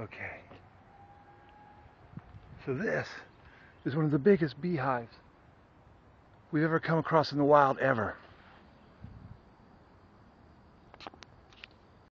Okay. So this is one of the biggest beehives we've ever come across in the wild ever.